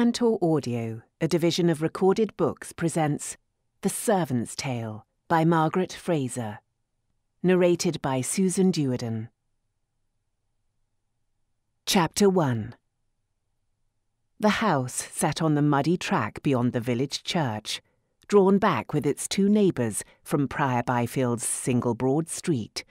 Tantor Audio, a division of recorded books, presents The Servant's Tale by Margaret Frazer. Narrated by Susan Duerden. Chapter 1 The house sat on the muddy track beyond the village church, drawn back with its two neighbours from Prior Byfield's single broad street.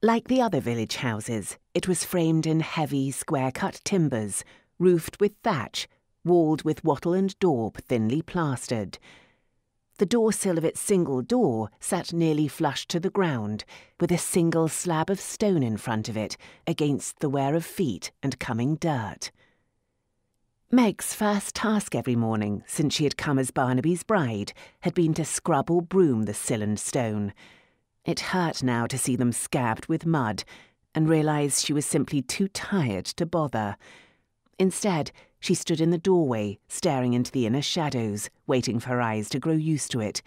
Like the other village houses, it was framed in heavy, square cut timbers, roofed with thatch walled with wattle and daub thinly plastered. The door sill of its single door sat nearly flush to the ground, with a single slab of stone in front of it against the wear of feet and coming dirt. Meg's first task every morning since she had come as Barnaby's bride had been to scrub or broom the sill and stone. It hurt now to see them scabbed with mud and realise she was simply too tired to bother. Instead, she stood in the doorway, staring into the inner shadows, waiting for her eyes to grow used to it,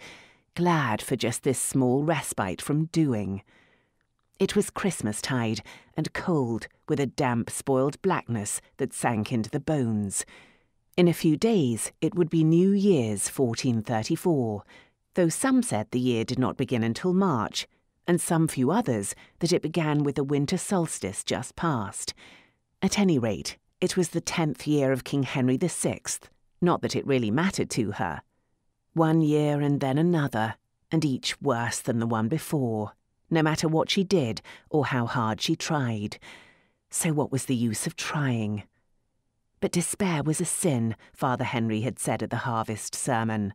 glad for just this small respite from doing. It was Christmas tide, and cold, with a damp, spoiled blackness that sank into the bones. In a few days, it would be New Year's 1434, though some said the year did not begin until March, and some few others that it began with the winter solstice just past. At any rate, it was the tenth year of King Henry VI, not that it really mattered to her. One year and then another, and each worse than the one before, no matter what she did or how hard she tried. So what was the use of trying? But despair was a sin, Father Henry had said at the harvest sermon.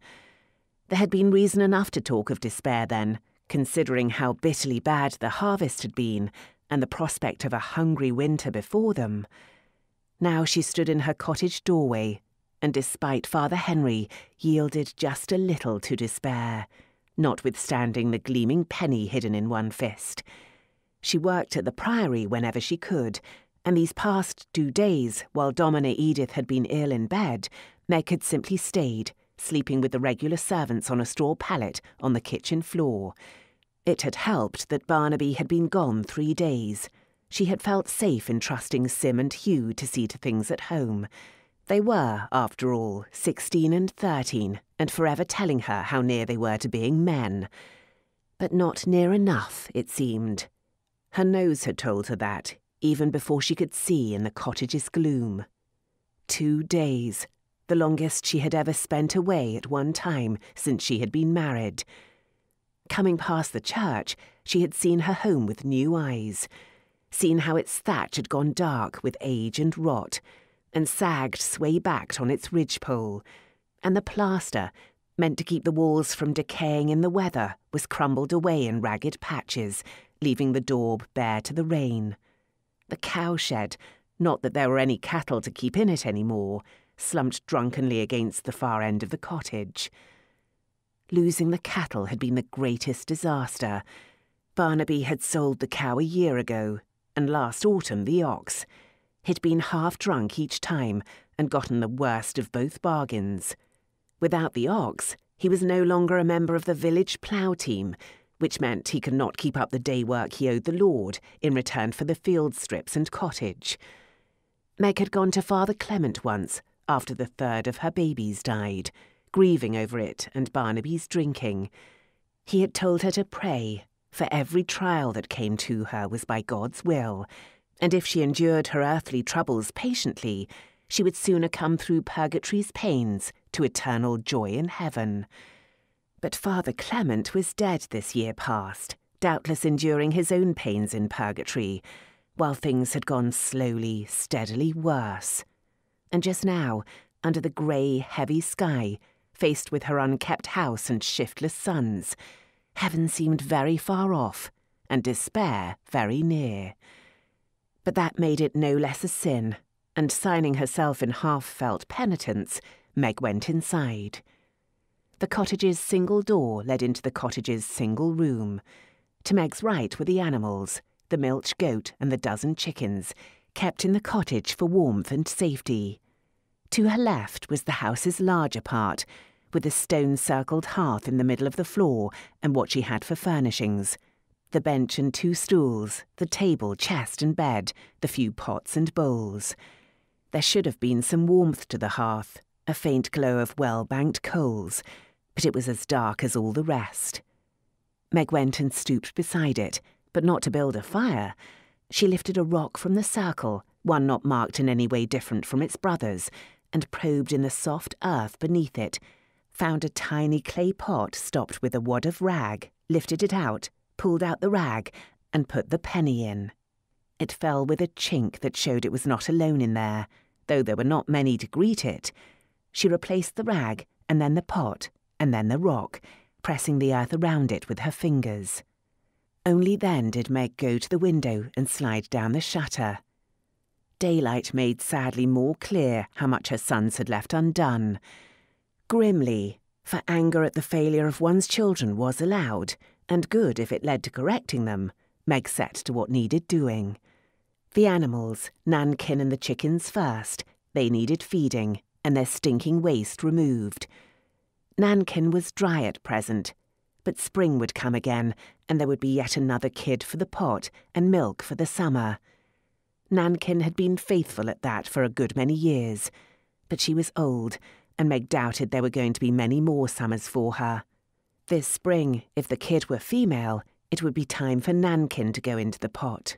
There had been reason enough to talk of despair then, considering how bitterly bad the harvest had been and the prospect of a hungry winter before them. Now she stood in her cottage doorway, and despite Father Henry, yielded just a little to despair, notwithstanding the gleaming penny hidden in one fist. She worked at the priory whenever she could, and these past two days, while Domina Edith had been ill in bed, Meg had simply stayed, sleeping with the regular servants on a straw pallet on the kitchen floor. It had helped that Barnaby had been gone three days. She had felt safe in trusting Sim and Hugh to see to things at home. They were, after all, sixteen and thirteen, and forever telling her how near they were to being men. But not near enough, it seemed. Her nose had told her that, even before she could see in the cottage's gloom. Two days, the longest she had ever spent away at one time since she had been married. Coming past the church, she had seen her home with new eyes seen how its thatch had gone dark with age and rot, and sagged sway backed on its ridgepole, and the plaster, meant to keep the walls from decaying in the weather, was crumbled away in ragged patches, leaving the daub bare to the rain. The cowshed, not that there were any cattle to keep in it any more, slumped drunkenly against the far end of the cottage. Losing the cattle had been the greatest disaster. Barnaby had sold the cow a year ago, and last autumn the ox. He'd been half drunk each time and gotten the worst of both bargains. Without the ox, he was no longer a member of the village plough team, which meant he could not keep up the day work he owed the Lord in return for the field strips and cottage. Meg had gone to Father Clement once, after the third of her babies died, grieving over it and Barnaby's drinking. He had told her to pray for every trial that came to her was by God's will, and if she endured her earthly troubles patiently, she would sooner come through purgatory's pains to eternal joy in heaven. But Father Clement was dead this year past, doubtless enduring his own pains in purgatory, while things had gone slowly, steadily worse. And just now, under the grey, heavy sky, faced with her unkept house and shiftless sons, Heaven seemed very far off, and despair very near. But that made it no less a sin, and signing herself in half felt penitence, Meg went inside. The cottage's single door led into the cottage's single room. To Meg's right were the animals, the milch goat and the dozen chickens, kept in the cottage for warmth and safety. To her left was the house's larger part, with a stone circled hearth in the middle of the floor and what she had for furnishings the bench and two stools, the table, chest, and bed, the few pots and bowls. There should have been some warmth to the hearth, a faint glow of well banked coals, but it was as dark as all the rest. Meg went and stooped beside it, but not to build a fire. She lifted a rock from the circle, one not marked in any way different from its brothers, and probed in the soft earth beneath it, found a tiny clay pot stopped with a wad of rag, lifted it out, pulled out the rag, and put the penny in. It fell with a chink that showed it was not alone in there, though there were not many to greet it. She replaced the rag, and then the pot, and then the rock, pressing the earth around it with her fingers. Only then did Meg go to the window and slide down the shutter. Daylight made sadly more clear how much her sons had left undone. Grimly, for anger at the failure of one's children was allowed, and good if it led to correcting them, Meg set to what needed doing. The animals, Nankin and the chickens first, they needed feeding and their stinking waste removed. Nankin was dry at present, but spring would come again and there would be yet another kid for the pot and milk for the summer. Nankin had been faithful at that for a good many years, but she was old, and Meg doubted there were going to be many more summers for her. This spring, if the kid were female, it would be time for Nankin to go into the pot.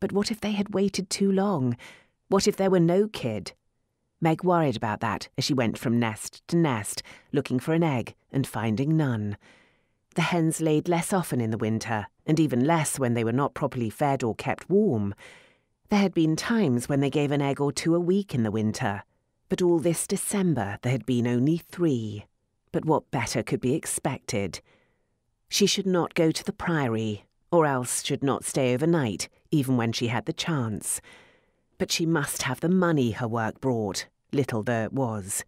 But what if they had waited too long? What if there were no kid? Meg worried about that as she went from nest to nest, looking for an egg and finding none. The hens laid less often in the winter, and even less when they were not properly fed or kept warm. There had been times when they gave an egg or two a week in the winter, but all this December there had been only three. But what better could be expected? She should not go to the Priory, or else should not stay overnight, even when she had the chance. But she must have the money her work brought, little though it was.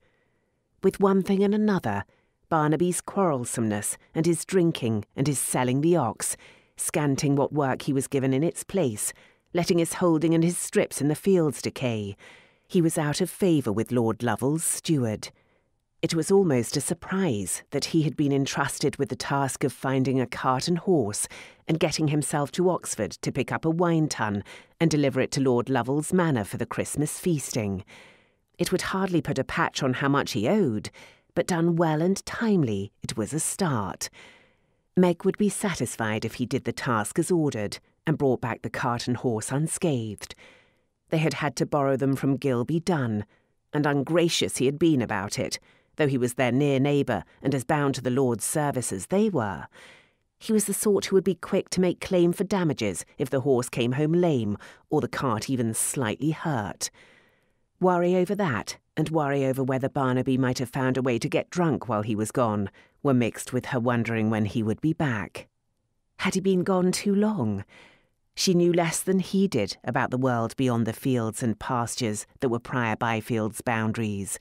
With one thing and another, Barnaby's quarrelsomeness, and his drinking, and his selling the ox, scanting what work he was given in its place, letting his holding and his strips in the fields decay, he was out of favour with Lord Lovell's steward. It was almost a surprise that he had been entrusted with the task of finding a cart and horse and getting himself to Oxford to pick up a wine tun and deliver it to Lord Lovell's manor for the Christmas feasting. It would hardly put a patch on how much he owed, but done well and timely, it was a start. Meg would be satisfied if he did the task as ordered and brought back the cart and horse unscathed. They had had to borrow them from Gilby Dunn, and ungracious he had been about it though he was their near neighbour and as bound to the Lord's service as they were. He was the sort who would be quick to make claim for damages if the horse came home lame or the cart even slightly hurt. Worry over that, and worry over whether Barnaby might have found a way to get drunk while he was gone, were mixed with her wondering when he would be back. Had he been gone too long? She knew less than he did about the world beyond the fields and pastures that were Prior Byfield's boundaries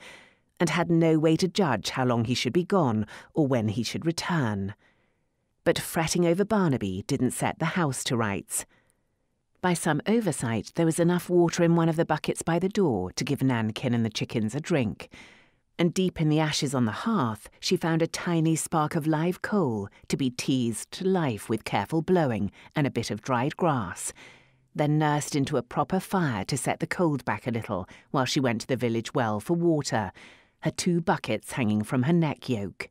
and had no way to judge how long he should be gone or when he should return. But fretting over Barnaby didn't set the house to rights. By some oversight, there was enough water in one of the buckets by the door to give Nankin and the chickens a drink. And deep in the ashes on the hearth, she found a tiny spark of live coal to be teased to life with careful blowing and a bit of dried grass, then nursed into a proper fire to set the cold back a little while she went to the village well for water, her two buckets hanging from her neck yoke.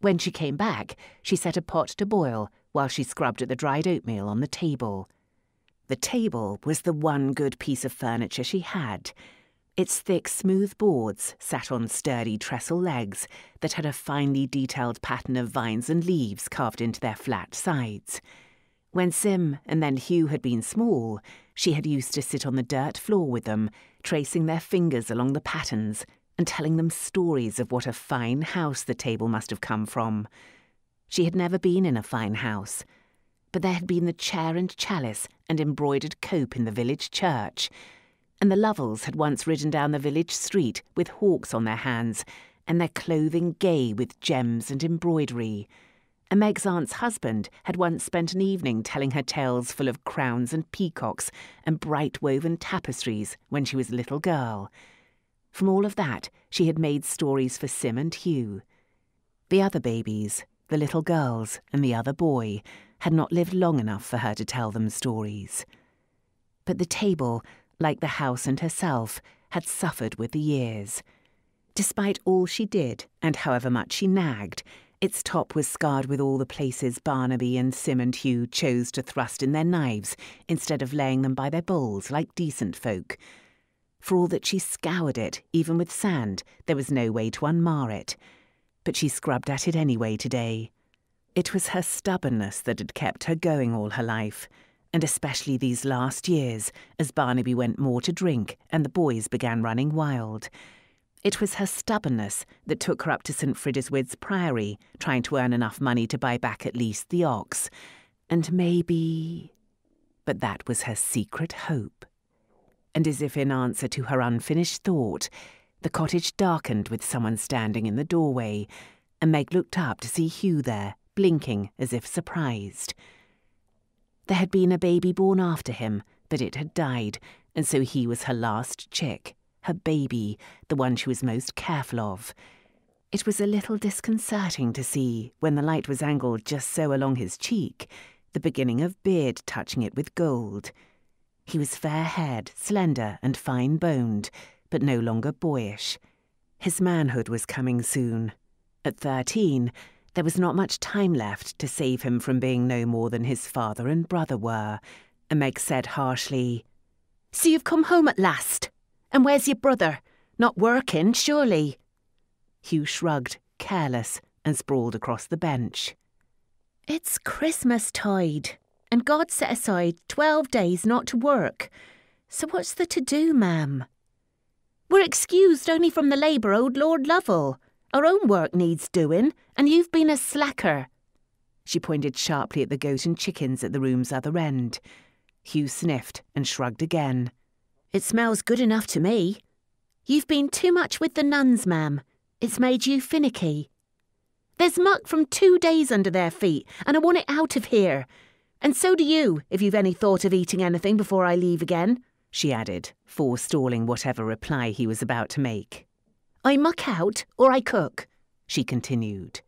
When she came back, she set a pot to boil while she scrubbed at the dried oatmeal on the table. The table was the one good piece of furniture she had. Its thick, smooth boards sat on sturdy trestle legs that had a finely detailed pattern of vines and leaves carved into their flat sides. When Sim and then Hugh had been small, she had used to sit on the dirt floor with them, tracing their fingers along the patterns and telling them stories of what a fine house the table must have come from. She had never been in a fine house, but there had been the chair and chalice and embroidered cope in the village church, and the Lovells had once ridden down the village street with hawks on their hands and their clothing gay with gems and embroidery. And Meg's aunt's husband had once spent an evening telling her tales full of crowns and peacocks and bright woven tapestries when she was a little girl from all of that, she had made stories for Sim and Hugh. The other babies, the little girls, and the other boy had not lived long enough for her to tell them stories. But the table, like the house and herself, had suffered with the years. Despite all she did, and however much she nagged, its top was scarred with all the places Barnaby and Sim and Hugh chose to thrust in their knives instead of laying them by their bowls like decent folk. For all that she scoured it, even with sand, there was no way to unmar it. But she scrubbed at it anyway today. It was her stubbornness that had kept her going all her life, and especially these last years, as Barnaby went more to drink and the boys began running wild. It was her stubbornness that took her up to St. Frideswide's Priory, trying to earn enough money to buy back at least the ox. And maybe. But that was her secret hope. And as if in answer to her unfinished thought, the cottage darkened with someone standing in the doorway, and Meg looked up to see Hugh there, blinking as if surprised. There had been a baby born after him, but it had died, and so he was her last chick her baby, the one she was most careful of. It was a little disconcerting to see, when the light was angled just so along his cheek, the beginning of beard touching it with gold. He was fair haired, slender, and fine boned, but no longer boyish. His manhood was coming soon. At thirteen, there was not much time left to save him from being no more than his father and brother were, and Meg said harshly, So you've come home at last? And where's your brother? Not working, surely? Hugh shrugged, careless, and sprawled across the bench. It's Christmas tide, and God set aside twelve days not to work. So what's the to do, ma'am? We're excused only from the labour old Lord Lovell. Our own work needs doing, and you've been a slacker. She pointed sharply at the goat and chickens at the room's other end. Hugh sniffed and shrugged again. It smells good enough to me. You've been too much with the nuns, ma'am. It's made you finicky. There's muck from two days under their feet, and I want it out of here. And so do you, if you've any thought of eating anything before I leave again, she added, forestalling whatever reply he was about to make. I muck out, or I cook, she continued.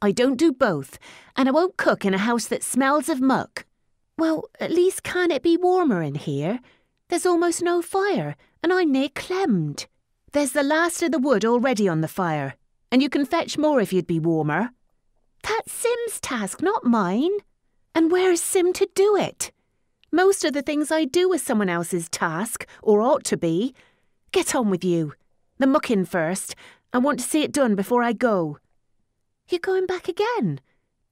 I don't do both, and I won't cook in a house that smells of muck. Well, at least can it be warmer in here? There's almost no fire, and I'm near clemmed. There's the last of the wood already on the fire, and you can fetch more if you'd be warmer. That's Sim's task, not mine. And where's Sim to do it? Most of the things I do is someone else's task, or ought to be. Get on with you. The mucking first. I want to see it done before I go. You're going back again?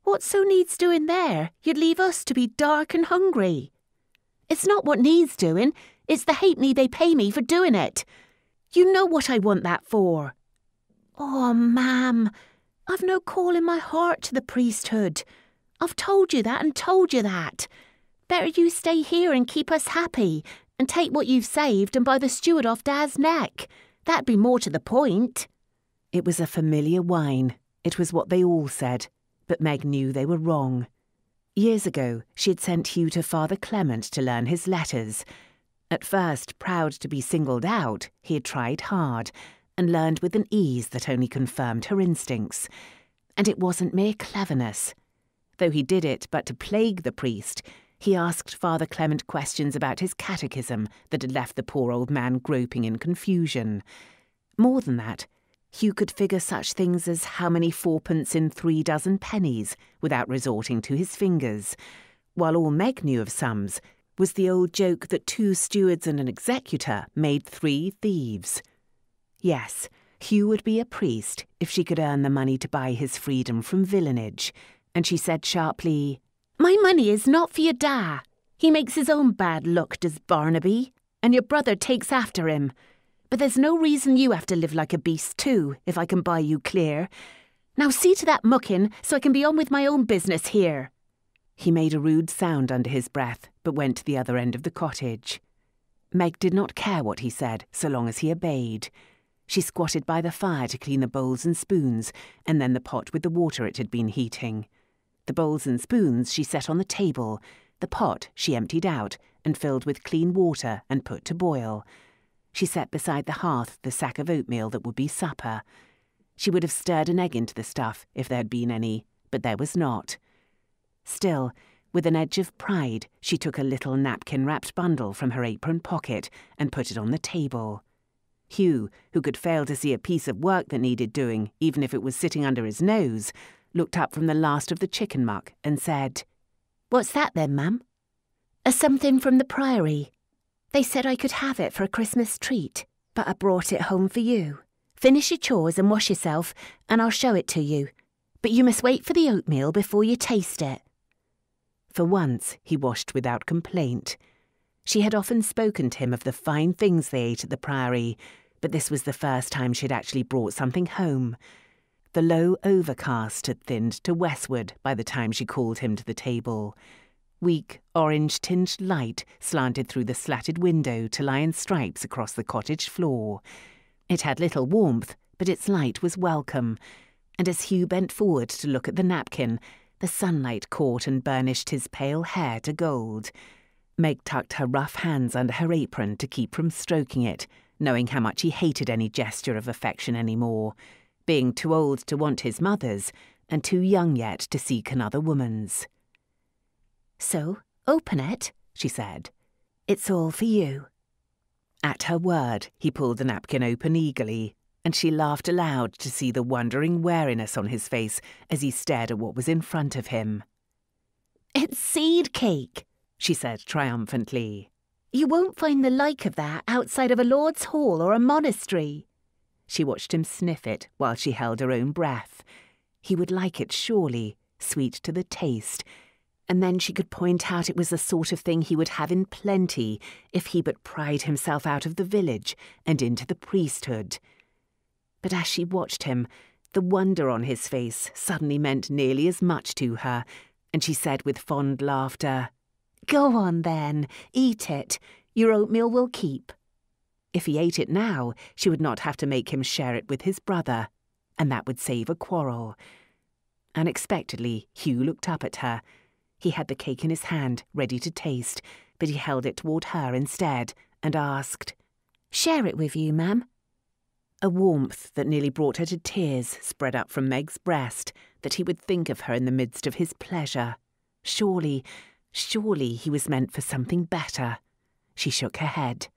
What so needs doing there? You'd leave us to be dark and hungry. It's not what needs doing, it's the halfpenny they pay me for doing it. You know what I want that for. Oh, ma'am, I've no call in my heart to the priesthood. I've told you that and told you that. Better you stay here and keep us happy, and take what you've saved and buy the steward off Dad's neck. That'd be more to the point. It was a familiar whine. It was what they all said, but Meg knew they were wrong. Years ago, she had sent Hugh to Father Clement to learn his letters. At first, proud to be singled out, he had tried hard and learned with an ease that only confirmed her instincts. And it wasn't mere cleverness. Though he did it but to plague the priest, he asked Father Clement questions about his catechism that had left the poor old man groping in confusion. More than that, Hugh could figure such things as how many fourpence in three dozen pennies without resorting to his fingers, while all Meg knew of sums was the old joke that two stewards and an executor made three thieves. Yes, Hugh would be a priest if she could earn the money to buy his freedom from villanage, and she said sharply, My money is not for your da. He makes his own bad luck, does Barnaby, and your brother takes after him. But there's no reason you have to live like a beast, too, if I can buy you clear. Now see to that mucking, so I can be on with my own business here. He made a rude sound under his breath, but went to the other end of the cottage. Meg did not care what he said, so long as he obeyed. She squatted by the fire to clean the bowls and spoons, and then the pot with the water it had been heating. The bowls and spoons she set on the table, the pot she emptied out and filled with clean water and put to boil. She set beside the hearth the sack of oatmeal that would be supper. She would have stirred an egg into the stuff if there had been any, but there was not. Still, With an edge of pride, she took a little napkin wrapped bundle from her apron pocket and put it on the table. Hugh, who could fail to see a piece of work that needed doing, even if it was sitting under his nose, looked up from the last of the chicken muck and said, What's that then, ma'am? A something from the Priory. They said I could have it for a Christmas treat, but I brought it home for you. Finish your chores and wash yourself, and I'll show it to you. But you must wait for the oatmeal before you taste it. For once, he washed without complaint. She had often spoken to him of the fine things they ate at the Priory, but this was the first time she had actually brought something home. The low overcast had thinned to westward by the time she called him to the table. Weak, orange tinged light slanted through the slatted window to lie in stripes across the cottage floor. It had little warmth, but its light was welcome, and as Hugh bent forward to look at the napkin, the sunlight caught and burnished his pale hair to gold. Meg tucked her rough hands under her apron to keep from stroking it, knowing how much he hated any gesture of affection any more, being too old to want his mother's and too young yet to seek another woman's. So, open it, she said. It's all for you. At her word, he pulled the napkin open eagerly, and she laughed aloud to see the wondering wariness on his face as he stared at what was in front of him. It's seed cake, she said triumphantly. You won't find the like of that outside of a lord's hall or a monastery. She watched him sniff it while she held her own breath. He would like it surely, sweet to the taste, and then she could point out it was the sort of thing he would have in plenty if he but pried himself out of the village and into the priesthood. But as she watched him, the wonder on his face suddenly meant nearly as much to her, and she said with fond laughter, Go on then, eat it. Your oatmeal will keep. If he ate it now, she would not have to make him share it with his brother, and that would save a quarrel. Unexpectedly, Hugh looked up at her. He had the cake in his hand, ready to taste, but he held it toward her instead, and asked, Share it with you, ma'am. A warmth that nearly brought her to tears spread up from Meg's breast, that he would think of her in the midst of his pleasure. Surely, surely he was meant for something better. She shook her head.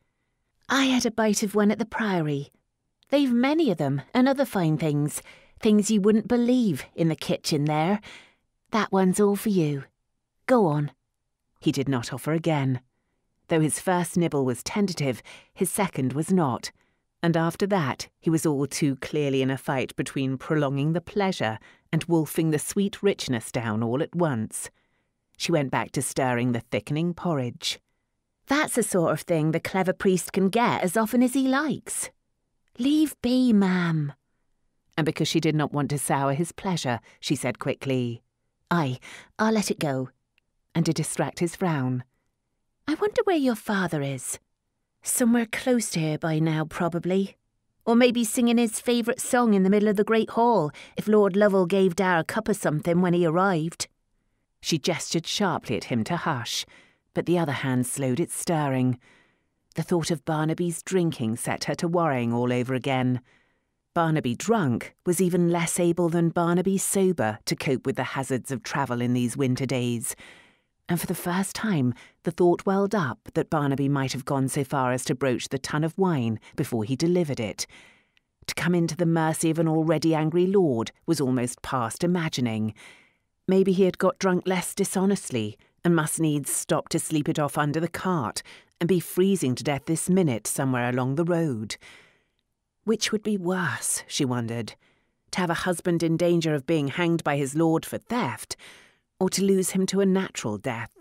I had a bite of one at the Priory. They've many of them, and other fine things. Things you wouldn't believe in the kitchen there. That one's all for you. Go on. He did not offer again. Though his first nibble was tentative, his second was not and after that he was all too clearly in a fight between prolonging the pleasure and wolfing the sweet richness down all at once. She went back to stirring the thickening porridge. That's the sort of thing the clever priest can get as often as he likes. Leave be, ma'am. And because she did not want to sour his pleasure, she said quickly, Aye, I'll let it go. And to distract his frown, I wonder where your father is. Somewhere close to here by now, probably. Or maybe singing his favourite song in the middle of the Great Hall if Lord Lovell gave Dar a cup of something when he arrived. She gestured sharply at him to hush, but the other hand slowed its stirring. The thought of Barnaby's drinking set her to worrying all over again. Barnaby drunk was even less able than Barnaby sober to cope with the hazards of travel in these winter days and for the first time the thought welled up that Barnaby might have gone so far as to broach the tun of wine before he delivered it. To come into the mercy of an already angry lord was almost past imagining. Maybe he had got drunk less dishonestly, and must needs stop to sleep it off under the cart, and be freezing to death this minute somewhere along the road. Which would be worse, she wondered, to have a husband in danger of being hanged by his lord for theft, or to lose him to a natural death.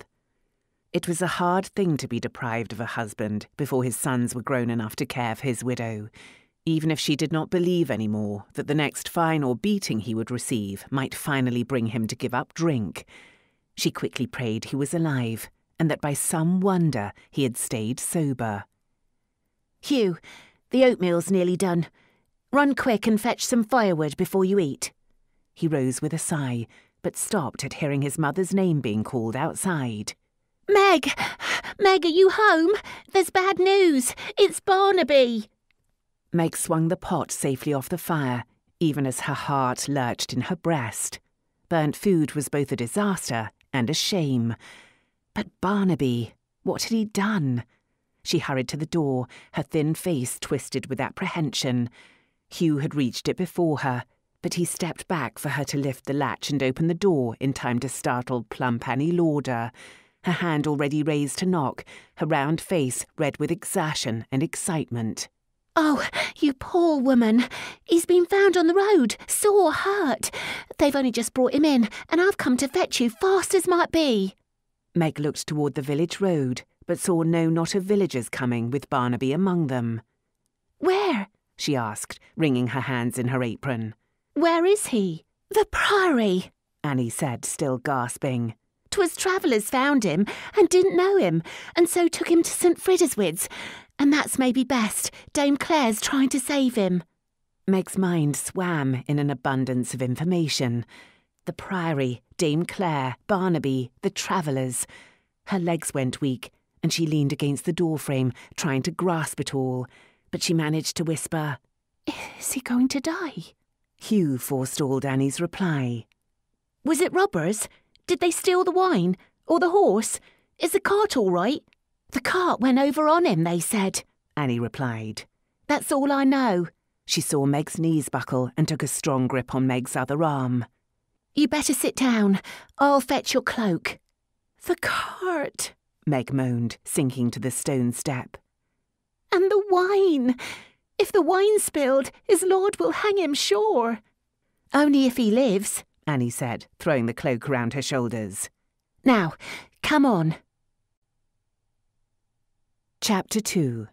It was a hard thing to be deprived of a husband before his sons were grown enough to care for his widow, even if she did not believe any more that the next fine or beating he would receive might finally bring him to give up drink. She quickly prayed he was alive, and that by some wonder he had stayed sober. Hugh, the oatmeal's nearly done. Run quick and fetch some firewood before you eat. He rose with a sigh, but stopped at hearing his mother's name being called outside. Meg! Meg, are you home? There's bad news. It's Barnaby. Meg swung the pot safely off the fire, even as her heart lurched in her breast. Burnt food was both a disaster and a shame. But Barnaby, what had he done? She hurried to the door, her thin face twisted with apprehension. Hugh had reached it before her, but he stepped back for her to lift the latch and open the door in time to startle plump Annie Lauder, her hand already raised to knock, her round face red with exertion and excitement. Oh, you poor woman. He's been found on the road, sore hurt. They've only just brought him in, and I've come to fetch you fast as might be. Meg looked toward the village road, but saw no knot of villagers coming with Barnaby among them. Where? she asked, wringing her hands in her apron. Where is he? The Priory, Annie said, still gasping. 'Twas travellers found him and didn't know him, and so took him to St Frideswide's, and that's maybe best. Dame Clare's trying to save him. Meg's mind swam in an abundance of information. The Priory, Dame Clare, Barnaby, the travellers. Her legs went weak, and she leaned against the doorframe, trying to grasp it all. But she managed to whisper, Is he going to die? Hugh forestalled Annie's reply. Was it robbers? Did they steal the wine? Or the horse? Is the cart all right? The cart went over on him, they said, Annie replied. That's all I know. She saw Meg's knees buckle and took a strong grip on Meg's other arm. You better sit down. I'll fetch your cloak. The cart, Meg moaned, sinking to the stone step. And the wine. If the wine spilled, his lord will hang him sure. Only if he lives, Annie said, throwing the cloak round her shoulders. Now, come on. Chapter 2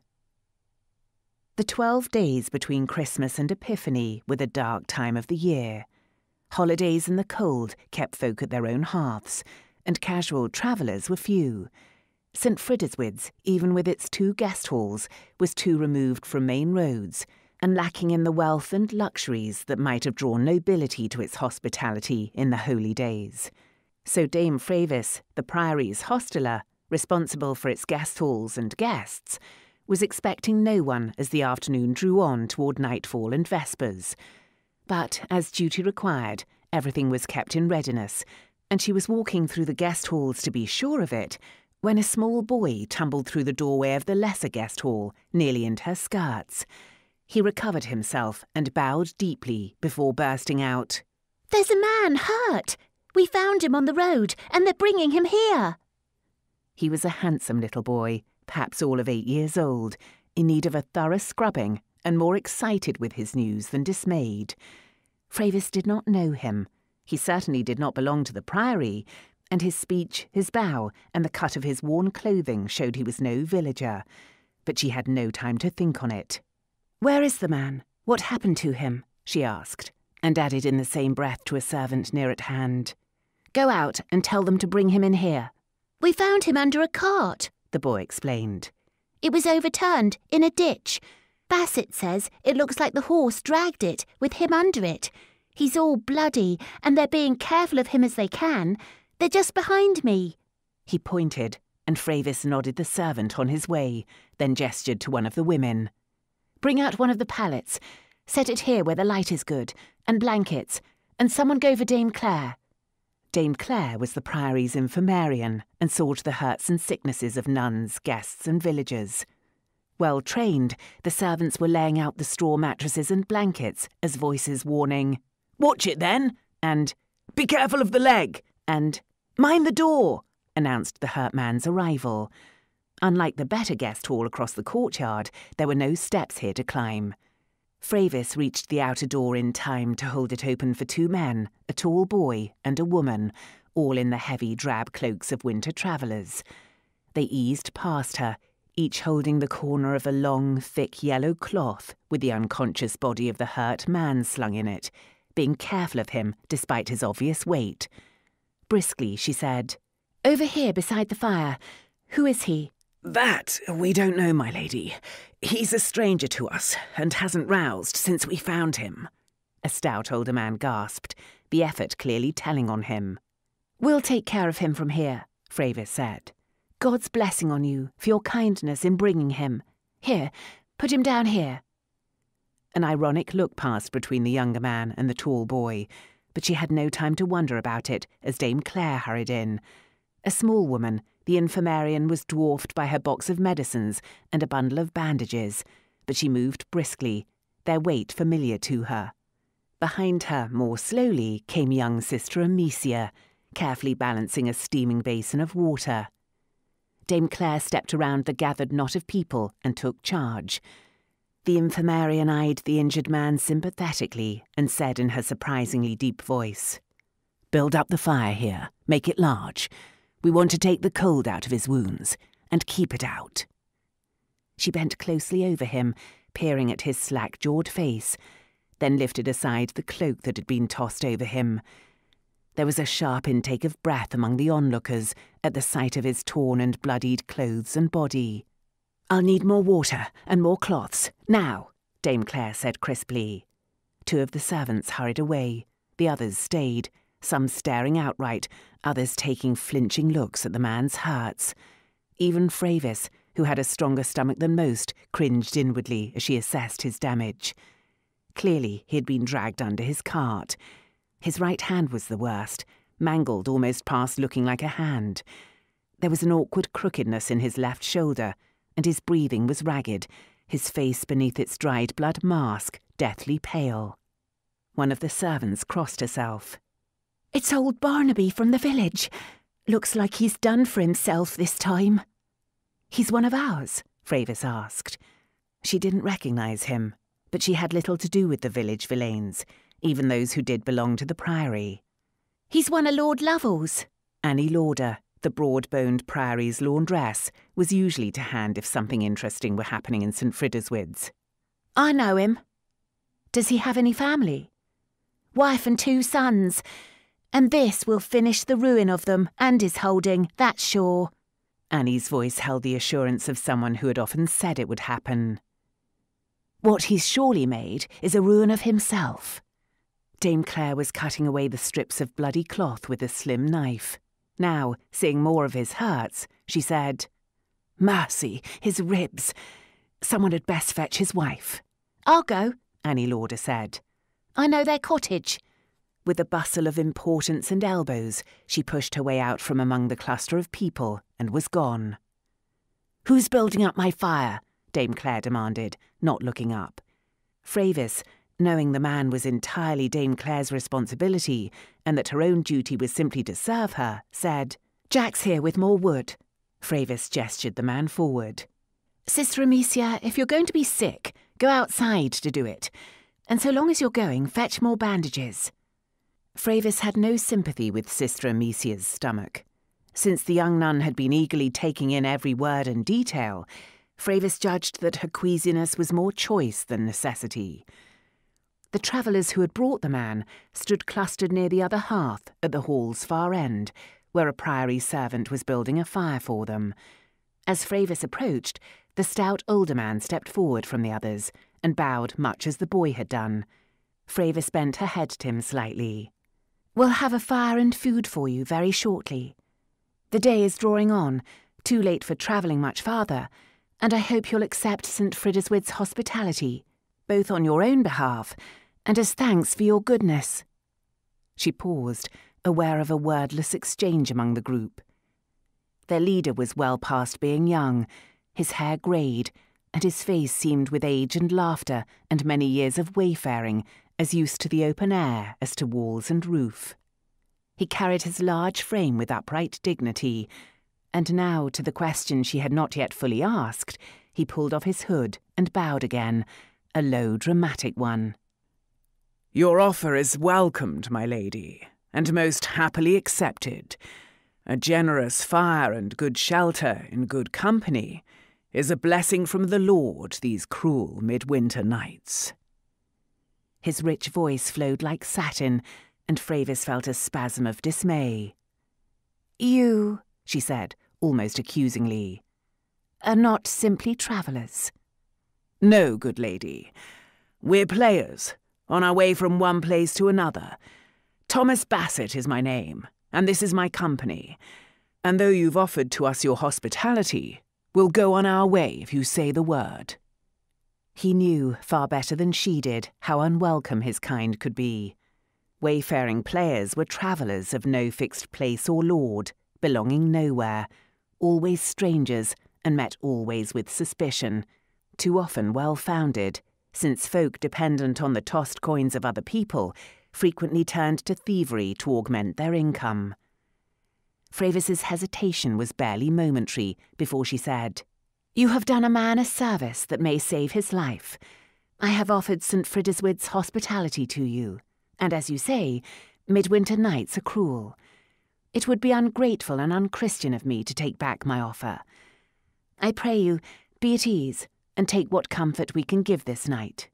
The twelve days between Christmas and Epiphany were the dark time of the year. Holidays in the cold kept folk at their own hearths, and casual travellers were few. St Frideswide's, even with its two guest halls, was too removed from main roads, and lacking in the wealth and luxuries that might have drawn nobility to its hospitality in the holy days. So Dame Frevisse, the Priory's hosteler, responsible for its guest halls and guests, was expecting no one as the afternoon drew on toward nightfall and vespers. But as duty required, everything was kept in readiness, and she was walking through the guest halls to be sure of it when a small boy tumbled through the doorway of the lesser guest hall, nearly into her skirts. He recovered himself and bowed deeply before bursting out, There's a man hurt. We found him on the road, and they're bringing him here. He was a handsome little boy, perhaps all of eight years old, in need of a thorough scrubbing and more excited with his news than dismayed. Frevisse did not know him. He certainly did not belong to the Priory, and his speech, his bow, and the cut of his worn clothing showed he was no villager. But she had no time to think on it. Where is the man? What happened to him? she asked, and added in the same breath to a servant near at hand. Go out and tell them to bring him in here. We found him under a cart, the boy explained. It was overturned in a ditch. Bassett says it looks like the horse dragged it, with him under it. He's all bloody, and they're being careful of him as they can. They're just behind me. He pointed, and Frevisse nodded the servant on his way, then gestured to one of the women. Bring out one of the pallets. Set it here where the light is good, and blankets, and someone go for Dame Clare. Dame Clare was the Priory's infirmarian and saw to the hurts and sicknesses of nuns, guests, and villagers. Well trained, the servants were laying out the straw mattresses and blankets as voices warning, Watch it then! and Be careful of the leg! and Mind the door! announced the hurt man's arrival. Unlike the better guest hall across the courtyard, there were no steps here to climb. Frevisse reached the outer door in time to hold it open for two men, a tall boy and a woman, all in the heavy drab cloaks of winter travellers. They eased past her, each holding the corner of a long, thick yellow cloth with the unconscious body of the hurt man slung in it, being careful of him despite his obvious weight. Briskly, she said, Over here beside the fire. Who is he? That we don't know, my lady. He's a stranger to us and hasn't roused since we found him. A stout older man gasped, the effort clearly telling on him. We'll take care of him from here, Frevisse said. God's blessing on you for your kindness in bringing him. Here, put him down here. An ironic look passed between the younger man and the tall boy, but she had no time to wonder about it as Dame Clare hurried in. A small woman, the infirmarian was dwarfed by her box of medicines and a bundle of bandages, but she moved briskly, their weight familiar to her. Behind her, more slowly, came young Sister Amicia, carefully balancing a steaming basin of water. Dame Clare stepped around the gathered knot of people and took charge. The infirmarian eyed the injured man sympathetically and said in her surprisingly deep voice, Build up the fire here, make it large. We want to take the cold out of his wounds, and keep it out. She bent closely over him, peering at his slack jawed face, then lifted aside the cloak that had been tossed over him. There was a sharp intake of breath among the onlookers at the sight of his torn and bloodied clothes and body. I'll need more water and more cloths, now, Dame Clare said crisply. Two of the servants hurried away, the others stayed, some staring outright, others taking flinching looks at the man's hurts. Even Frevisse, who had a stronger stomach than most, cringed inwardly as she assessed his damage. Clearly, he had been dragged under his cart. His right hand was the worst, mangled almost past looking like a hand. There was an awkward crookedness in his left shoulder, and his breathing was ragged, his face beneath its dried blood mask deathly pale. One of the servants crossed herself. It's old Barnaby from the village. Looks like he's done for himself this time. He's one of ours, Frevisse asked. She didn't recognise him, but she had little to do with the village Villeins, even those who did belong to the Priory. He's one of Lord Lovell's. Annie Lauder, the broad boned Priory's laundress was usually to hand if something interesting were happening in St. Frideswide's. I know him. Does he have any family? Wife and two sons. And this will finish the ruin of them and his holding, that's sure. Annie's voice held the assurance of someone who had often said it would happen. What he's surely made is a ruin of himself. Dame Clare was cutting away the strips of bloody cloth with a slim knife. Now, seeing more of his hurts, she said, Mercy, his ribs. Someone had best fetch his wife. I'll go, Annie Lauder said. I know their cottage. With a bustle of importance and elbows, she pushed her way out from among the cluster of people and was gone. Who's building up my fire? Dame Clare demanded, not looking up. Frevisse, knowing the man was entirely Dame Clare's responsibility and that her own duty was simply to serve her, said, Jack's here with more wood. Frevisse gestured the man forward. Sister Amicia, if you're going to be sick, go outside to do it. And so long as you're going, fetch more bandages. Frevisse had no sympathy with Sister Amicia's stomach. Since the young nun had been eagerly taking in every word and detail, Frevisse judged that her queasiness was more choice than necessity. The travellers who had brought the man stood clustered near the other hearth at the hall's far end, where a priory servant was building a fire for them. As Frevisse approached, the stout older man stepped forward from the others and bowed much as the boy had done. Frevisse bent her head to him slightly. We'll have a fire and food for you very shortly. The day is drawing on, too late for travelling much farther, and I hope you'll accept St. Frideswide's hospitality, both on your own behalf and as thanks for your goodness. She paused, aware of a wordless exchange among the group. Their leader was well past being young, his hair greyed, and his face seemed with age and laughter and many years of wayfaring as used to the open air as to walls and roof. He carried his large frame with upright dignity, and now, to the question she had not yet fully asked, he pulled off his hood and bowed again, a low, dramatic one. Your offer is welcomed, my lady, and most happily accepted. A generous fire and good shelter in good company is a blessing from the Lord these cruel midwinter nights. His rich voice flowed like satin, and Frevisse felt a spasm of dismay. You, she said, almost accusingly, are not simply travellers. No, good lady. We're players, on our way from one place to another. Thomas Bassett is my name, and this is my company. And though you've offered to us your hospitality, we'll go on our way if you say the word. He knew, far better than she did, how unwelcome his kind could be. Wayfaring players were travellers of no fixed place or lord, belonging nowhere, always strangers, and met always with suspicion, too often well founded, since folk dependent on the tossed coins of other people frequently turned to thievery to augment their income. Frevisse's hesitation was barely momentary before she said, You have done a man a service that may save his life. I have offered St. Frideswide's hospitality to you, and as you say, midwinter nights are cruel. It would be ungrateful and unchristian of me to take back my offer. I pray you, be at ease, and take what comfort we can give this night.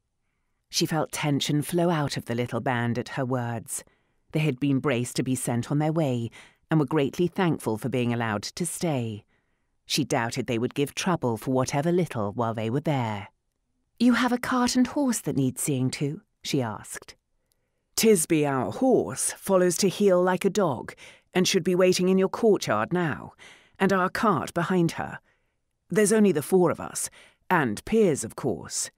She felt tension flow out of the little band at her words. They had been braced to be sent on their way, and were greatly thankful for being allowed to stay. She doubted they would give trouble for whatever little while they were there. You have a cart and horse that needs seeing to? she asked. Tisby, our horse, follows to heel like a dog, and should be waiting in your courtyard now, and our cart behind her. There's only the four of us, and Piers, of course.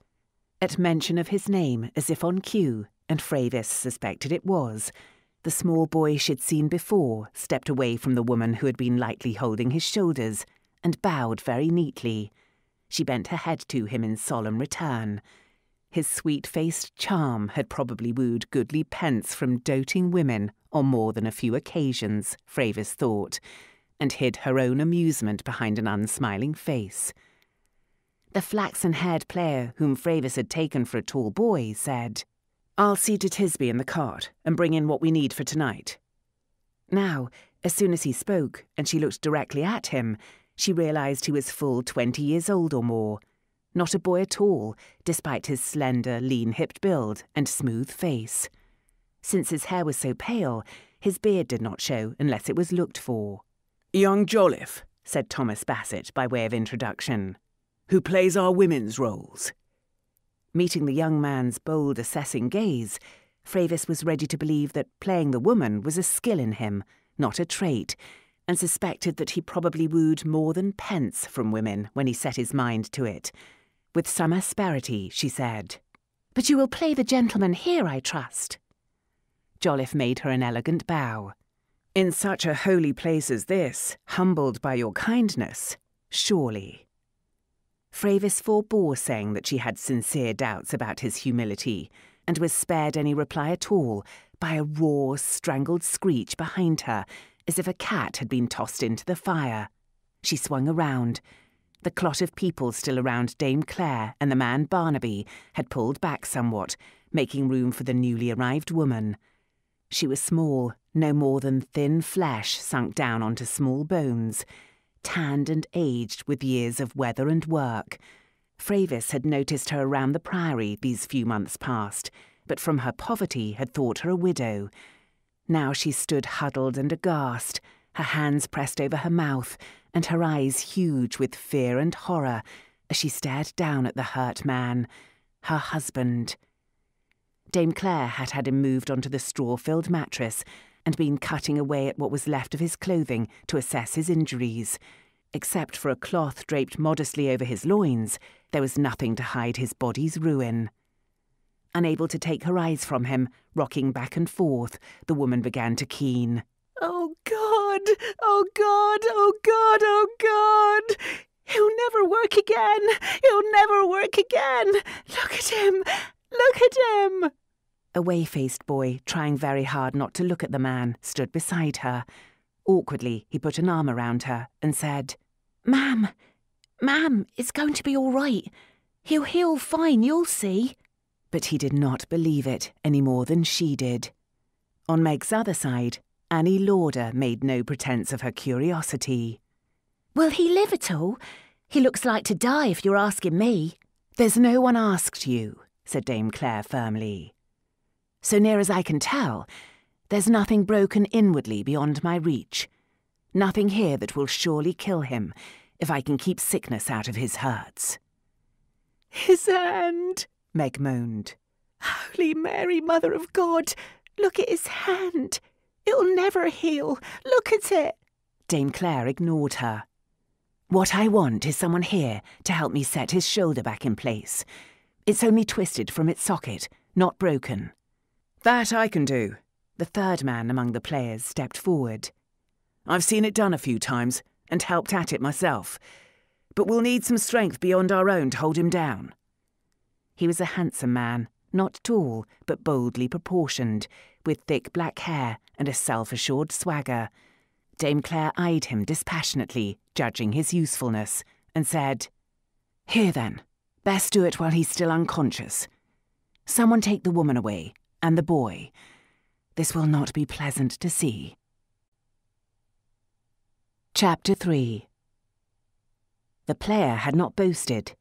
At mention of his name, as if on cue, and Frevisse suspected it was, the small boy she'd seen before stepped away from the woman who had been lightly holding his shoulders and bowed very neatly. She bent her head to him in solemn return. His sweet faced charm had probably wooed goodly pence from doting women on more than a few occasions, Frevisse thought, and hid her own amusement behind an unsmiling face. The flaxen haired player, whom Frevisse had taken for a tall boy, said, I'll see to Tisby in the cart and bring in what we need for tonight. Now, as soon as he spoke, and she looked directly at him, she realized he was full twenty years old or more. Not a boy at all, despite his slender, lean hipped build and smooth face. Since his hair was so pale, his beard did not show unless it was looked for. Young Jolliffe, said Thomas Bassett by way of introduction who plays our women's roles. Meeting the young man's bold, assessing gaze, Frevisse was ready to believe that playing the woman was a skill in him, not a trait, and suspected that he probably wooed more than pence from women when he set his mind to it. With some asperity, she said, But you will play the gentleman here, I trust. Jolliffe made her an elegant bow. In such a holy place as this, humbled by your kindness, surely. Frevisse forbore saying that she had sincere doubts about his humility, and was spared any reply at all by a raw, strangled screech behind her, as if a cat had been tossed into the fire. She swung around. The clot of people still around Dame Clare and the man Barnaby had pulled back somewhat, making room for the newly arrived woman. She was small, no more than thin flesh sunk down onto small bones tanned and aged with years of weather and work. Frevisse had noticed her around the Priory these few months past, but from her poverty had thought her a widow. Now she stood huddled and aghast, her hands pressed over her mouth, and her eyes huge with fear and horror as she stared down at the hurt man, her husband. Dame Clare had had him moved onto the straw filled mattress and been cutting away at what was left of his clothing to assess his injuries. Except for a cloth draped modestly over his loins, there was nothing to hide his body's ruin. Unable to take her eyes from him, rocking back and forth, the woman began to keen. Oh God! Oh God! Oh God! Oh God! He'll never work again! He'll never work again! Look at him! Look at him! A whey faced boy, trying very hard not to look at the man, stood beside her. Awkwardly, he put an arm around her and said, Ma'am, ma'am, it's going to be all right. He'll heal fine, you'll see. But he did not believe it any more than she did. On Meg's other side, Annie Lauder made no pretence of her curiosity. Will he live at all? He looks like to die if you're asking me. There's no one asked you, said Dame Clare firmly. So near as I can tell, there's nothing broken inwardly beyond my reach. Nothing here that will surely kill him if I can keep sickness out of his hurts. His hand, Meg moaned. Holy Mary, Mother of God, look at his hand. It'll never heal. Look at it. Dame Clare ignored her. What I want is someone here to help me set his shoulder back in place. It's only twisted from its socket, not broken. That I can do, The third man among the players stepped forward. I've seen it done a few times and helped at it myself, but we'll need some strength beyond our own to hold him down. He was a handsome man, not tall, but boldly proportioned, with thick black hair and a self assured swagger. Dame Clare eyed him dispassionately, judging his usefulness, and said, Here then, best do it while he's still unconscious. Someone take the woman away, and the boy. This will not be pleasant to see. Chapter 3 The player had not boasted.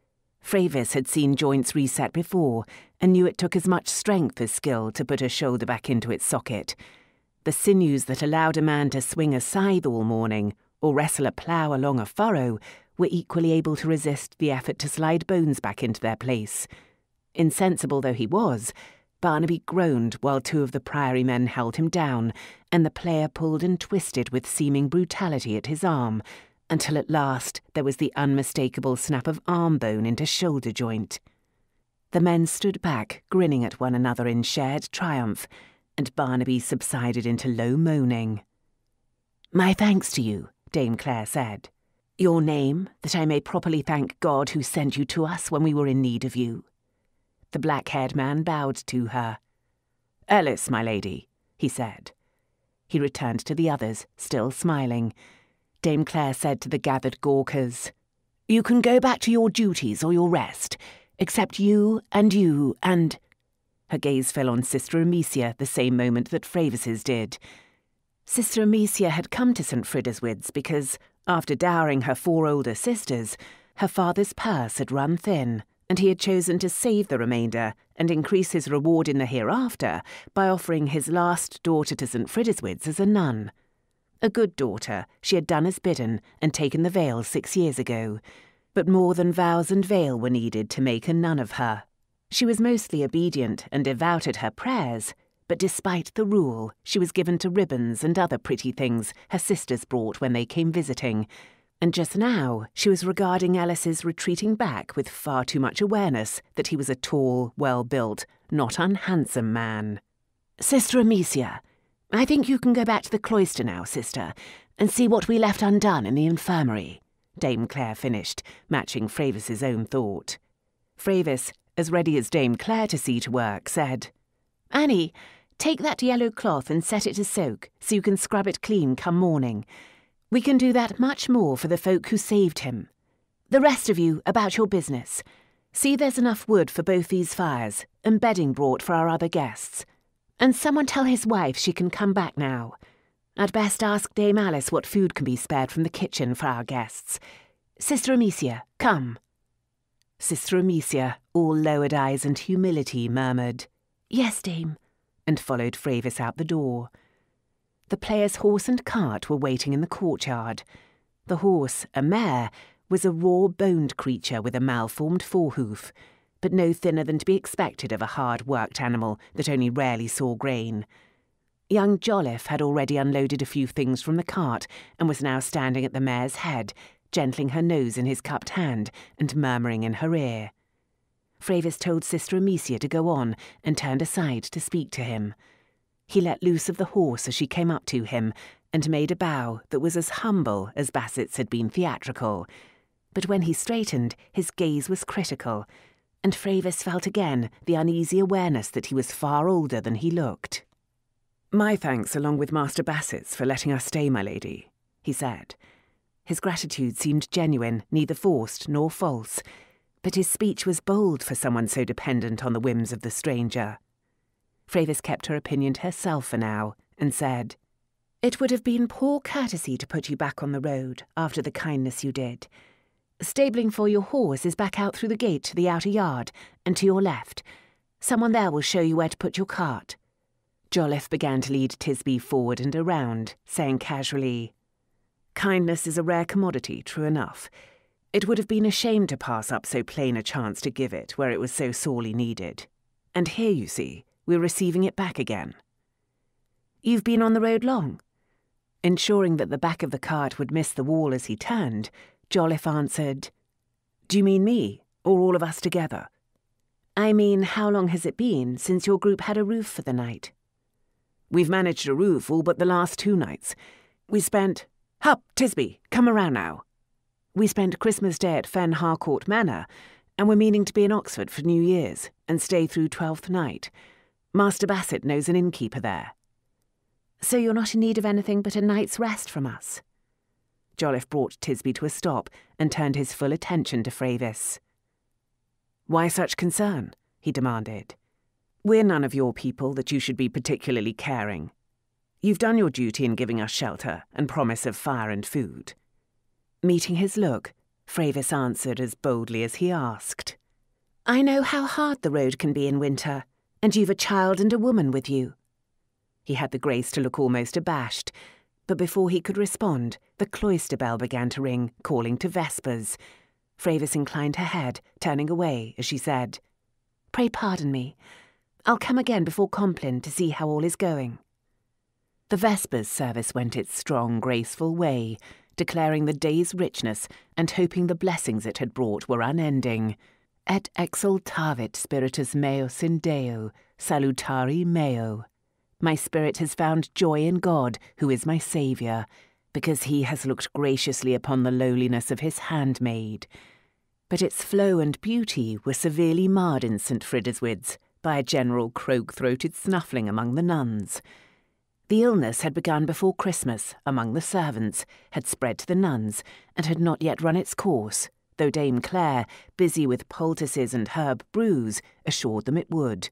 Frevisse had seen joints reset before and knew it took as much strength as skill to put a shoulder back into its socket. The sinews that allowed a man to swing a scythe all morning or wrestle a plough along a furrow were equally able to resist the effort to slide bones back into their place. Insensible though he was, Barnaby groaned while two of the Priory men held him down, and the player pulled and twisted with seeming brutality at his arm, until at last there was the unmistakable snap of arm bone into shoulder joint. The men stood back, grinning at one another in shared triumph, and Barnaby subsided into low moaning. My thanks to you, Dame Clare said. Your name, that I may properly thank God who sent you to us when we were in need of you. The black haired man bowed to her. Ellis, my lady, he said. He returned to the others, still smiling. Dame Clare said to the gathered Gawkers, You can go back to your duties or your rest, except you and you and. Her gaze fell on Sister Amicia the same moment that Frevisse's did. Sister Amicia had come to St. Frideswide's because, after dowering her four older sisters, her father's purse had run thin and he had chosen to save the remainder and increase his reward in the hereafter by offering his last daughter to St. Frideswide's as a nun. A good daughter, she had done as bidden and taken the veil six years ago, but more than vows and veil were needed to make a nun of her. She was mostly obedient and devout at her prayers, but despite the rule, she was given to ribbons and other pretty things her sisters brought when they came visiting, and just now she was regarding Alice's retreating back with far too much awareness that he was a tall, well built, not unhandsome man. Sister Amicia, I think you can go back to the cloister now, sister, and see what we left undone in the infirmary. Dame Clare finished, matching Frevisse's own thought. Frevisse, as ready as Dame Clare to see to work, said, Annie, take that yellow cloth and set it to soak so you can scrub it clean come morning. We can do that much more for the folk who saved him. The rest of you about your business. See there's enough wood for both these fires, and bedding brought for our other guests. And someone tell his wife she can come back now. I'd best ask Dame Alice what food can be spared from the kitchen for our guests. Sister Amicia, come. Sister Amicia, all lowered eyes and humility, murmured, Yes, Dame, and followed Frevisse out the door. The player's horse and cart were waiting in the courtyard. The horse, a mare, was a raw boned creature with a malformed forehoof, but no thinner than to be expected of a hard worked animal that only rarely saw grain. Young Jolliffe had already unloaded a few things from the cart and was now standing at the mare's head, gentling her nose in his cupped hand and murmuring in her ear. Frevisse told Sister Amicia to go on and turned aside to speak to him. He let loose of the horse as she came up to him and made a bow that was as humble as Bassett's had been theatrical. But when he straightened, his gaze was critical, and Frevisse felt again the uneasy awareness that he was far older than he looked. My thanks along with Master Bassett's for letting us stay, my lady, he said. His gratitude seemed genuine, neither forced nor false, but his speech was bold for someone so dependent on the whims of the stranger. Frevisse kept her opinion to herself for now, and said, It would have been poor courtesy to put you back on the road after the kindness you did. Stabling for your horse is back out through the gate to the outer yard, and to your left. Someone there will show you where to put your cart. Jolliffe began to lead Tisby forward and around, saying casually, Kindness is a rare commodity, true enough. It would have been a shame to pass up so plain a chance to give it where it was so sorely needed. And here, you see, we're receiving it back again. You've been on the road long? Ensuring that the back of the cart would miss the wall as he turned, Jolliffe answered, Do you mean me, or all of us together? I mean, how long has it been since your group had a roof for the night? We've managed a roof all but the last two nights. We spent. Hup, Tisby, come around now. We spent Christmas Day at Fen Harcourt Manor, and we're meaning to be in Oxford for New Year's and stay through Twelfth Night. Master Bassett knows an innkeeper there. So you're not in need of anything but a night's rest from us? Jolliffe brought Tisby to a stop and turned his full attention to Frevisse. Why such concern? he demanded. We're none of your people that you should be particularly caring. You've done your duty in giving us shelter and promise of fire and food. Meeting his look, Frevisse answered as boldly as he asked. I know how hard the road can be in winter, and you've a child and a woman with you. He had the grace to look almost abashed, but before he could respond, the cloister bell began to ring, calling to vespers. Frevisse inclined her head, turning away as she said, Pray pardon me. I'll come again before Compline to see how all is going. The Vespers service went its strong, graceful way, declaring the day's richness and hoping the blessings it had brought were unending. Et exultavit spiritus meus in Deo, salutari meo. My spirit has found joy in God, who is my Saviour, because he has looked graciously upon the lowliness of his handmaid. But its flow and beauty were severely marred in St. Frideswides by a general croak-throated snuffling among the nuns. The illness had begun before Christmas among the servants, had spread to the nuns, and had not yet run its course, though Dame Clare, busy with poultices and herb brews, assured them it would.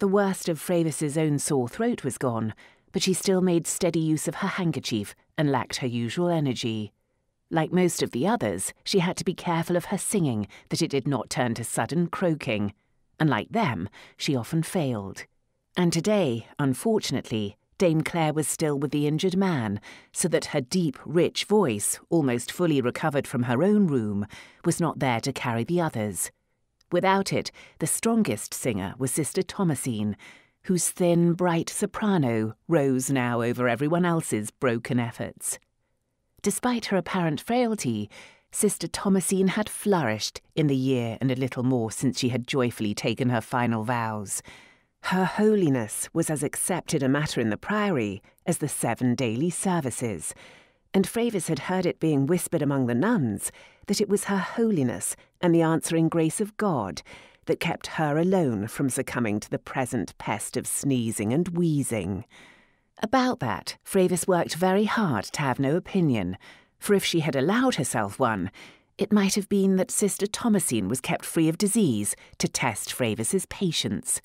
The worst of Frevisse's own sore throat was gone, but she still made steady use of her handkerchief and lacked her usual energy. Like most of the others, she had to be careful of her singing that it did not turn to sudden croaking, and like them, she often failed. And today, unfortunately, Dame Clare was still with the injured man, so that her deep, rich voice, almost fully recovered from her own rheum, was not there to carry the others. Without it, the strongest singer was Sister Thomasine, whose thin, bright soprano rose now over everyone else's broken efforts. Despite her apparent frailty, Sister Thomasine had flourished in the year and a little more since she had joyfully taken her final vows. Her holiness was as accepted a matter in the priory as the seven daily services, and Frevisse had heard it being whispered among the nuns that it was her holiness and the answering grace of God that kept her alone from succumbing to the present pest of sneezing and wheezing. About that, Frevisse worked very hard to have no opinion, for if she had allowed herself one, it might have been that Sister Thomasine was kept free of disease to test Frevisse's patience.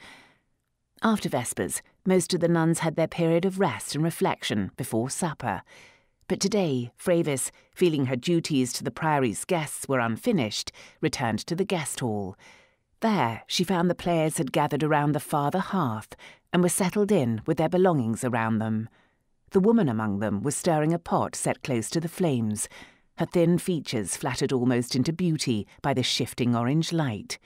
After Vespers, most of the nuns had their period of rest and reflection before supper. But today, Frevisse, feeling her duties to the Priory's guests were unfinished, returned to the guest hall. There, she found the players had gathered around the farther hearth and were settled in with their belongings around them. The woman among them was stirring a pot set close to the flames, her thin features flattered almost into beauty by the shifting orange light.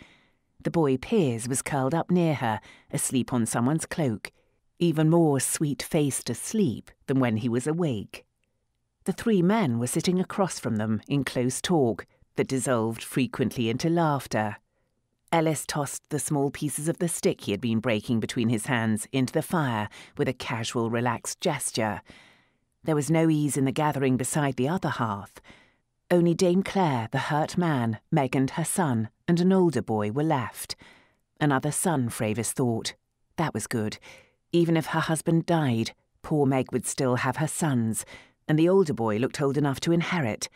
The boy Piers was curled up near her, asleep on someone's cloak, even more sweet-faced asleep than when he was awake. The three men were sitting across from them in close talk that dissolved frequently into laughter. Ellis tossed the small pieces of the stick he had been breaking between his hands into the fire with a casual, relaxed gesture. There was no ease in the gathering beside the other hearth. Only Dame Clare, the hurt man, Meg and her son, and an older boy were left. Another son, Frevisse thought. That was good. Even if her husband died, poor Meg would still have her sons, and the older boy looked old enough to inherit.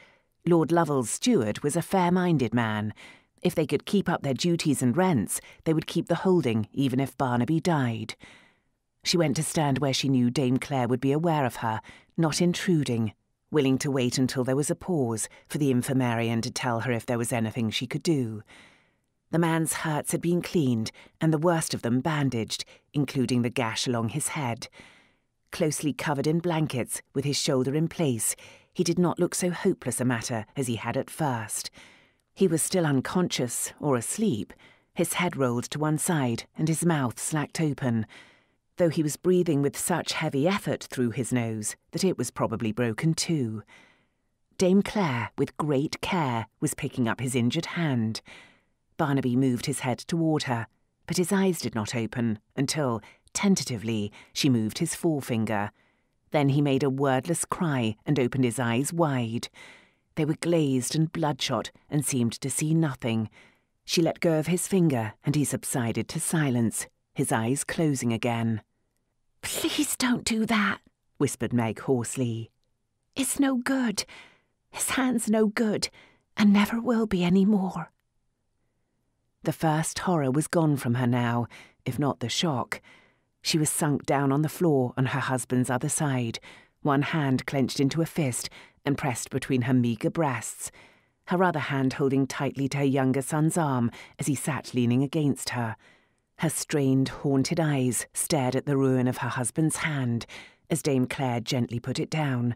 Lord Lovell's steward was a fair-minded man. If they could keep up their duties and rents, they would keep the holding, even if Barnaby died. She went to stand where she knew Dame Clare would be aware of her, not intruding, willing to wait until there was a pause for the infirmarian to tell her if there was anything she could do. The man's hurts had been cleaned, and the worst of them bandaged, including the gash along his head. Closely covered in blankets, with his shoulder in place, he did not look so hopeless a matter as he had at first. He was still unconscious or asleep, his head rolled to one side and his mouth slacked open though he was breathing with such heavy effort through his nose that it was probably broken too. Dame Clare, with great care, was picking up his injured hand. Barnaby moved his head toward her, but his eyes did not open until, Tentatively, she moved his forefinger. Then he made a wordless cry and opened his eyes wide. They were glazed and bloodshot and seemed to see nothing. She let go of his finger and he subsided to silence, his eyes closing again. Please don't do that, whispered Meg hoarsely. It's no good. His hand's no good, and never will be any more. The first horror was gone from her now, if not the shock. She was sunk down on the floor on her husband's other side, one hand clenched into a fist and pressed between her meagre breasts, her other hand holding tightly to her younger son's arm as he sat leaning against her. Her strained, haunted eyes stared at the ruin of her husband's hand as Dame Clare gently put it down,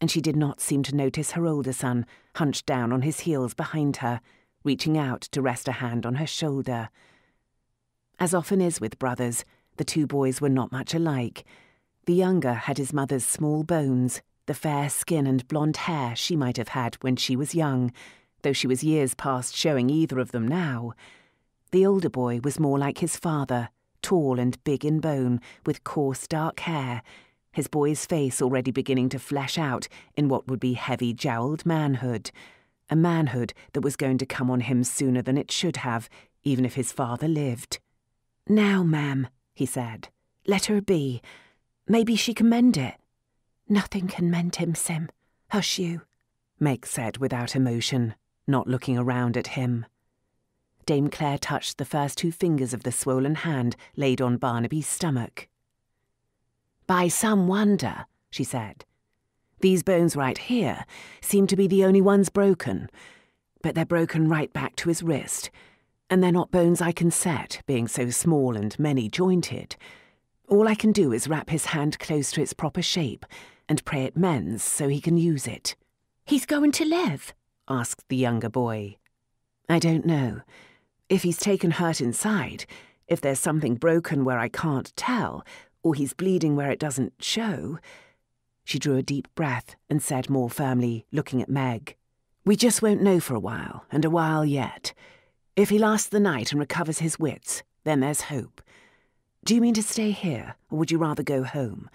and she did not seem to notice her older son, hunched down on his heels behind her, reaching out to rest a hand on her shoulder. As often is with brothers, the two boys were not much alike. The younger had his mother's small bones, the fair skin and blonde hair she might have had when she was young, though she was years past showing either of them now. The older boy was more like his father, tall and big in bone, with coarse dark hair, his boy's face already beginning to flesh out in what would be heavy jowled manhood, a manhood that was going to come on him sooner than it should have, even if his father lived. Now, ma'am, he said. Let her be. Maybe she can mend it. Nothing can mend him, Sim. Hush you, Meg said without emotion, not looking around at him. Dame Clare touched the first two fingers of the swollen hand laid on Barnaby's stomach. By some wonder, she said, these bones right here seem to be the only ones broken, but they're broken right back to his wrist, and they're not bones I can set, being so small and many jointed. All I can do is wrap his hand close to its proper shape and pray it mends so he can use it. He's going to live? asked the younger boy. I don't know. If he's taken hurt inside, if there's something broken where I can't tell, or he's bleeding where it doesn't show. She drew a deep breath and said more firmly, looking at Meg, We just won't know for a while, and a while yet. If he lasts the night and recovers his wits, then there's hope. Do you mean to stay here, or would you rather go home?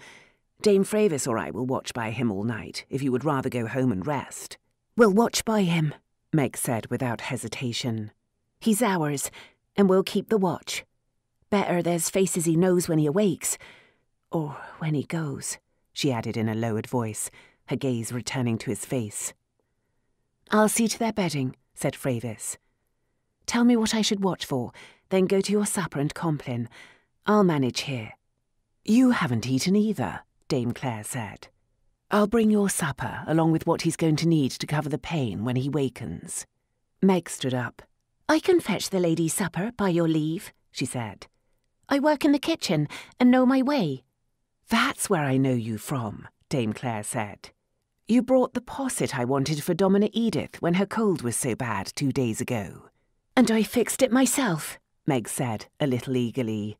Dame Frevisse or I will watch by him all night, if you would rather go home and rest. We'll watch by him, Meg said without hesitation. He's ours, and we'll keep the watch. Better there's faces he knows when he awakes, or when he goes, she added in a lowered voice, her gaze returning to his face. I'll see to their bedding, said Frevisse. Tell me what I should watch for, then go to your supper and Compline. I'll manage here. You haven't eaten either, Dame Clare said. I'll bring your supper, along with what he's going to need to cover the pain when he wakens. Meg stood up. I can fetch the lady's supper, by your leave, she said. I work in the kitchen and know my way. That's where I know you from, Dame Clare said. You brought the posset I wanted for Domina Edith when her cold was so bad two days ago. And I fixed it myself, Meg said, a little eagerly.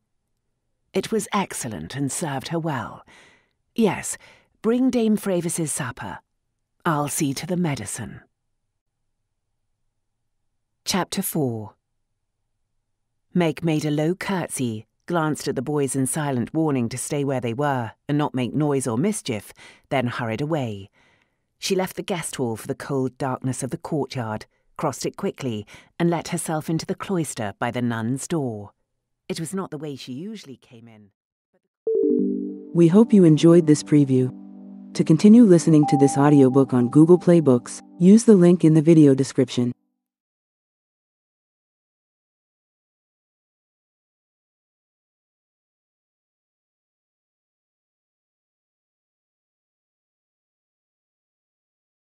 It was excellent and served her well. Yes, bring Dame Frevisse's supper. I'll see to the medicine. Chapter 4 Meg made a low curtsy, glanced at the boys in silent warning to stay where they were and not make noise or mischief, then hurried away. She left the guest hall for the cold darkness of the courtyard crossed it quickly, and let herself into the cloister by the nun's door. It was not the way she usually came in. We hope you enjoyed this preview. To continue listening to this audiobook on Google Play Books, use the link in the video description.